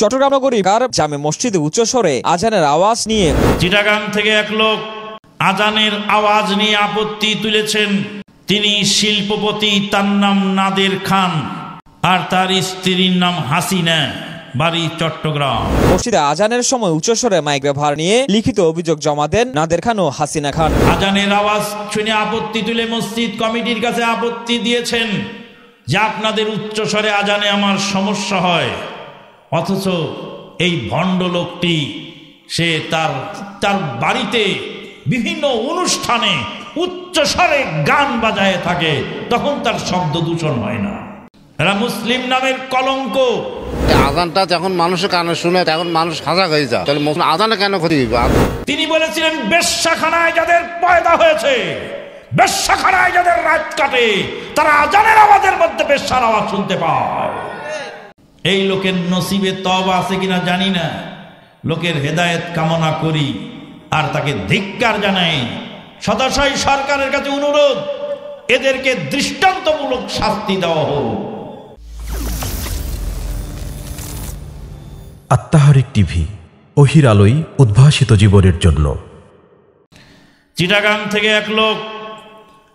চট্টগ্রাম নগরীর জামে মসজিদে উচ্চস্বরে আজানের আওয়াজ নিয়ে। চিটাগাং থেকে এক লোক আজানের আওয়াজ নিয়ে আপত্তি তুলেছেন। তিনি শিল্পপতি তার নাম নাদের খান আর তার স্ত্রীর নাম হাসিনা বাড়ি চট্টগ্রাম। মসজিদে আজানের সময় উচ্চস্বরে মাইক ব্যবহার নিয়ে লিখিত অভিযোগ জমা দেন নাদের খান ও হাসিনা খান। আজানের আওয়াজ শুনে আপত্তি তুলে মসজিদ কমিটির কাছে আপত্তি দিয়েছেন যে আপনাদের উচ্চস্বরে আজানে আমার সমস্যা হয়। অথচ এই ভণ্ড লোকটি সে তার তার বাড়িতে বিভিন্ন অনুষ্ঠানে উচ্চস্বরে গান বাজায় থাকে তখন তার শব্দ দূষণ হয় না। এরা মুসলিম নামের কলঙ্ক। আজানটা যখন মানুষের কানে শুনে তখন মানুষ সাজা হয়ে যায়। তাহলে আজানে কেন ক্ষতি তিনি বলেছিলেন বেশ্যাখানায় যাদের পয়দা হয়েছে বেশ্যাখানায় যাদের রাত কাটে তারা আজানের আওয়াজের মধ্যে বেশ্যার আওয়াজ শুনতে পায়। এই লোকের নসিবে তব আছে কিনা জানি না। লোকের হেদায়েত কামনা করি আর তাকে ধিক্কার জানাই। সদাশয় সরকারের কাছে অনুরোধ এদেরকে দৃষ্টান্তমূলক শাস্তি দেওয়া হোক। আত্মাহারিক টিভি অহির আলোয় উদ্ভাসিত জীবনের জন্য। চিটাগাং থেকে এক লোক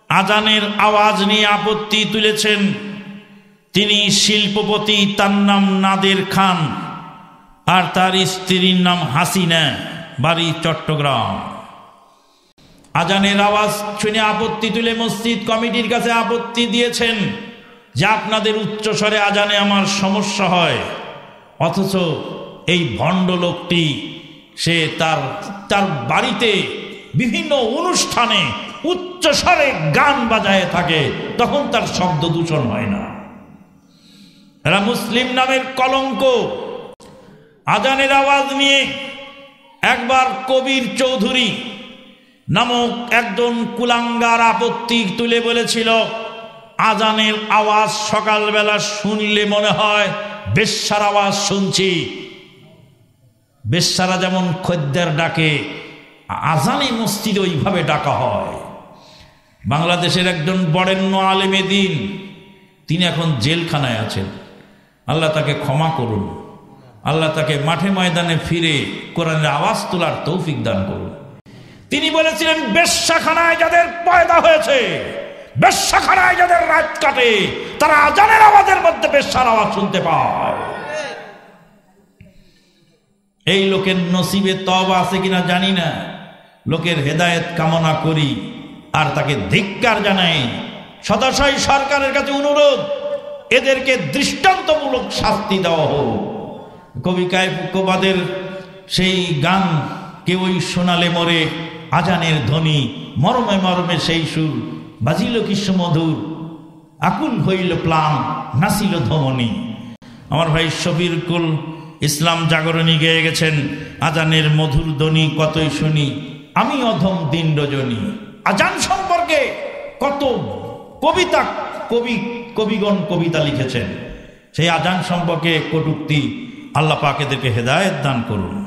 আজানের আওয়াজ নিয়ে আপত্তি তুলেছেন। তিনি শিল্পপতি তার নাম নাদের খান আর তার স্ত্রীর নাম হাসিনা, বাড়ি চট্টগ্রাম। আজানের আওয়াজ শুনে আপত্তি তুলে মসজিদ কমিটির কাছে আপত্তি দিয়েছেন যে আপনাদের উচ্চস্বরে আজানে আমার সমস্যা হয়, অথচ এই ভণ্ড লোকটি সে তার তার বাড়িতে বিভিন্ন অনুষ্ঠানে উচ্চস্বরে গান বাজায় থাকে, তখন তার শব্দ দূষণ হয় না। এরা মুসলিম নামের কলঙ্ক। আজানের আওয়াজ নিয়ে একবার কবির চৌধুরী নামক একজন কুলাঙ্গার আপত্তি তুলে বলেছিল, আজানের আওয়াজ সকালবেলা শুনলে মনে হয় বেশ্যার আওয়াজ শুনছি। বেশ্যারা যেমন খদ্দের ডাকে, আজানে মসজিদে ওইভাবে ডাকা হয়। বাংলাদেশের একজন বরেণ্য আলেমে দিন তিনি এখন জেলখানায় আছেন। আল্লাহ তাকে ক্ষমা করুন। আল্লাহ তাকে মাঠে ময়দানে ফিরে কোরআনের আওয়াজ তোলার তৌফিক দান করুন। তিনি বলেছিলেন, বেশ্যাখানায় যাদের পয়দা হয়েছে, বেশ্যাখানায় যাদের রাত কাটে, তারা আজানের আওয়াজের মধ্যে বেশ্যার আওয়াজ শুনতে পায়। এই লোকের নসিবে তব আছে কিনা জানি না। লোকের হেদায়েত কামনা করি, আর তাকে ধিক্কার জানাই। সদাশয় সরকারের কাছে অনুরোধ এদেরকে দৃষ্টান্তমূলক শাস্তি দেওয়া হোক। কবি কায়পুক্যবাদের সেই গান কেউই শোনালে মরে, আজানের ধ্বনি, মরমে মরমে সেই সুর, বাজিল কৃষ্ণ মধুর, আকুল হইল প্লাম নাসিল ধমনী। আমার ভাই শফির কুল ইসলাম জাগরণী গেয়ে গেছেন, আজানের মধুর ধ্বনি কতই শুনি, আমি অধম দিন আজান সম্পর্কে কত কবিতা কবি কবিগণ কবিতা লিখেছেন। সেই আজান সম্পর্কে কটুক্তি আল্লাহ দেখে হেদায়ত দান করুন।